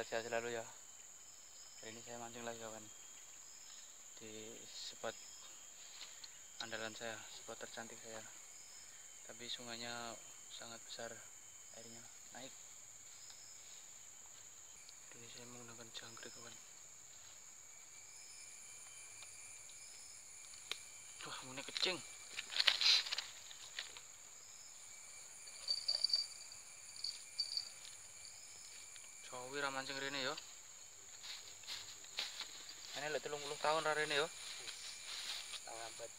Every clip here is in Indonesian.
sehat-sehat selalu ya. Hari ini saya mancing lagi kawan. Di spot andalan saya spot tercantik saya. Tapi sungainya sangat besar airnya. Naik. Ini saya menggunakan jangkrik kawan. Wah ini kecing Ra mancing rene ya. Ini lek 30 tahun ra rene ya. Setengah abad.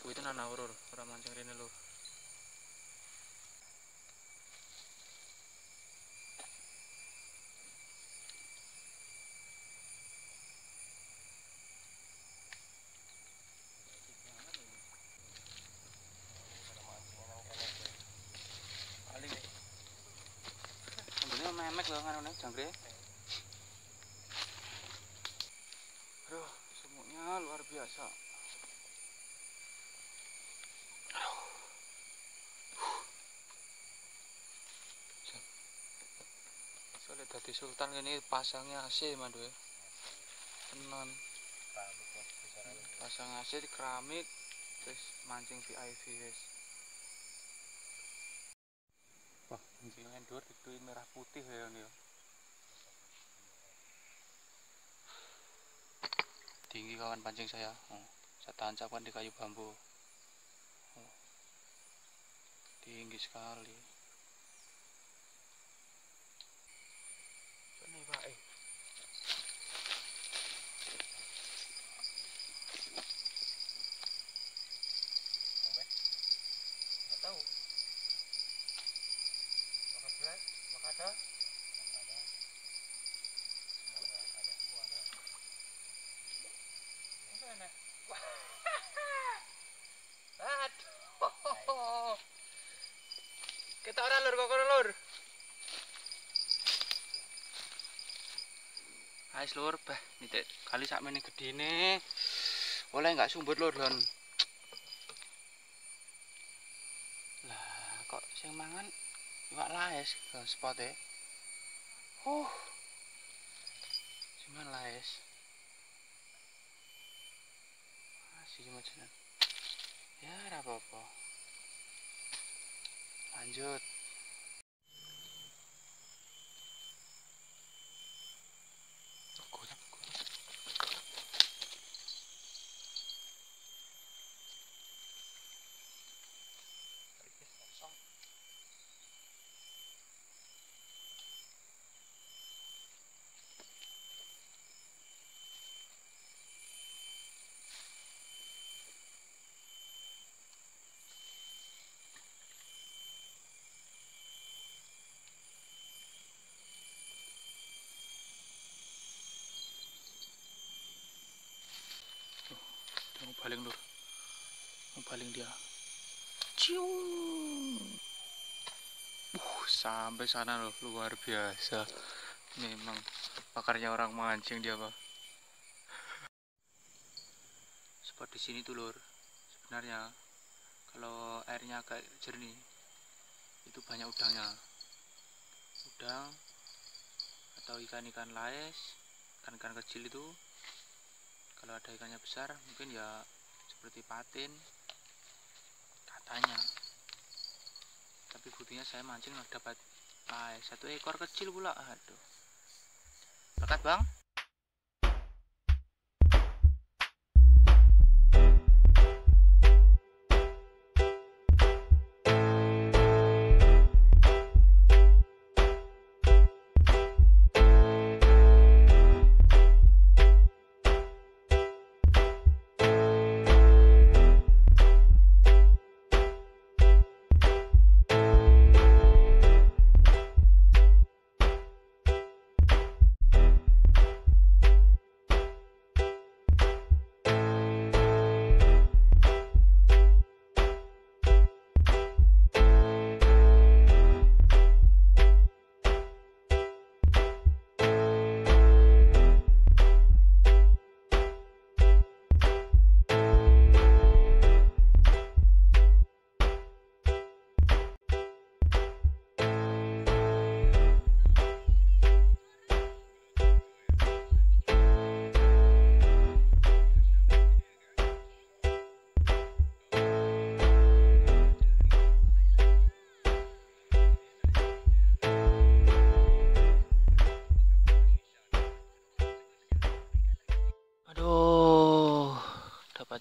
Suwi tenan ora ora mancing rene lur. Loh kan nih jangkrik. Aduh, semutnya luar biasa. Aduh. Soalnya tadi Sultan ini pasangnya AC mandu ya. Tenan. Pasang AC di keramik terus mancing VIP guys. Mancing endor itu merah putih ya ini ya. Tinggi kawan pancing saya. Oh, saya tancapkan di kayu bambu. Oh, tinggi sekali. Ini pak eh. Sampai? Nggak tahu. Maka belas, maka ada. Ada. Semoga ada. Wah, ada. Masa enak? Aduh. Kita orang lur kok lur. Ais lur, bah, nitik kali sak meneh gedine. Oleh enggak sumbut lur, Lon. Lah, kok sing mangan iwak laes ke spote. Oh. Cuman laes. Masih cuma cuman. Ya, apa-apa. Lanjut. Baling lur. Mau baling dia. Cium. Uh, sampai sana loh, luar biasa. Memang pakarnya orang mancing dia, Pak. Spot di sini tuh, Lur. Sebenarnya kalau airnya agak jernih itu banyak udangnya. Udang atau ikan-ikan laes, ikan-ikan kecil itu kalau ada ikannya besar mungkin ya seperti patin katanya. Tapi buktinya saya mancing dapat laes satu ekor kecil pula. Aduh. Lekat bang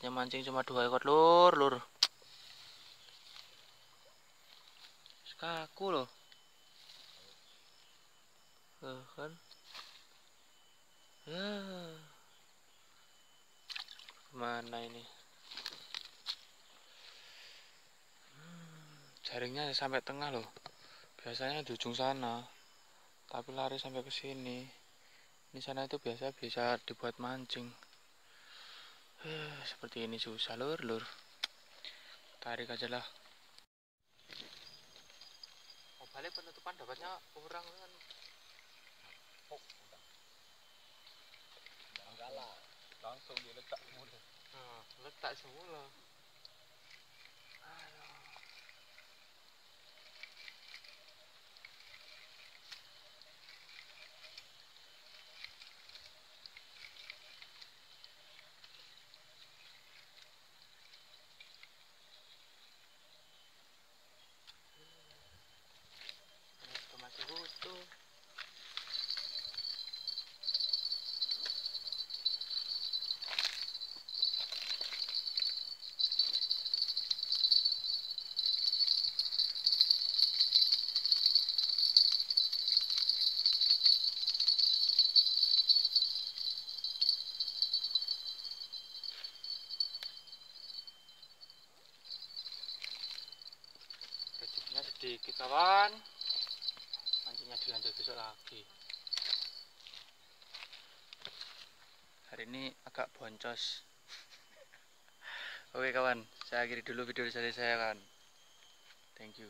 Saatnya mancing cuma dua ekor lur, lur. Kaku loh. Uh, kan. Ya. Mana ini? Hmm, jaringnya sampai tengah loh. Biasanya di ujung sana. Tapi lari sampai ke sini. Ini sana itu biasa bisa dibuat mancing. Eh, seperti ini susah lur lur. Tarik aja lah. Mau balik penutupan dapatnya kurang kan? Oh, udah. enggak lah. Langsung diletak semula. Nah, letak semula sedikit kawan. Mancingnya dilanjut besok lagi. Hari ini agak boncos. Oke kawan. Saya akhiri dulu video dari saya kan thank you